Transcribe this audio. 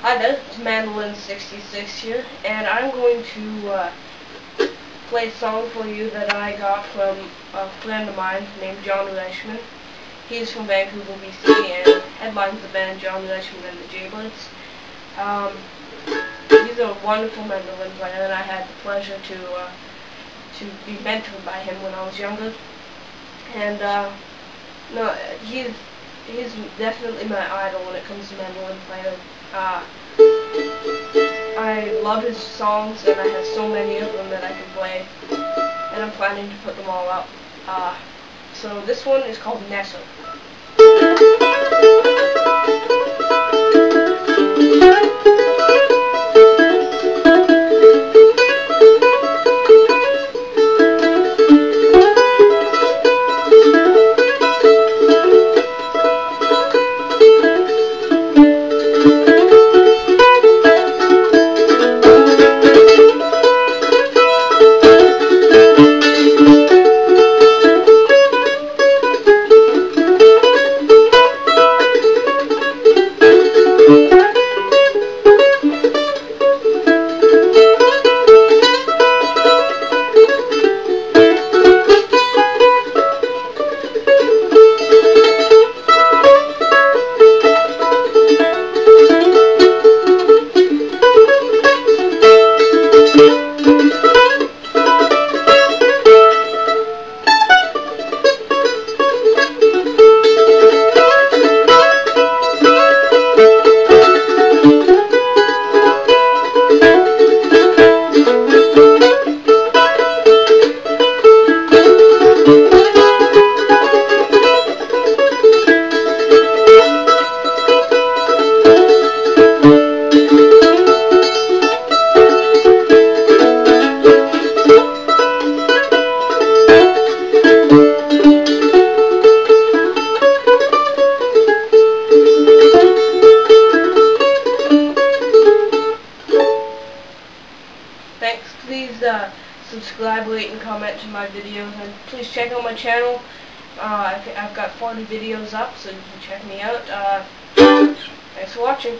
Hi there, it's Mandolin66 here, and I'm going to uh, play a song for you that I got from a friend of mine named John Reischman. He's from Vancouver, BC, and headlines the band John Reischman and the Jaybirds. Um, he's a wonderful mandolin player, and I had the pleasure to uh, to be mentored by him when I was younger. And uh, no, he's he's definitely my idol when it comes to mandolin playing. Uh, I love his songs, and I have so many of them that I can play, and I'm planning to put them all up. Uh, so this one is called Nesser. Please uh, subscribe, rate, and comment to my videos. And please check out my channel. Uh, I've, I've got 40 videos up, so you can check me out. Uh, thanks for watching.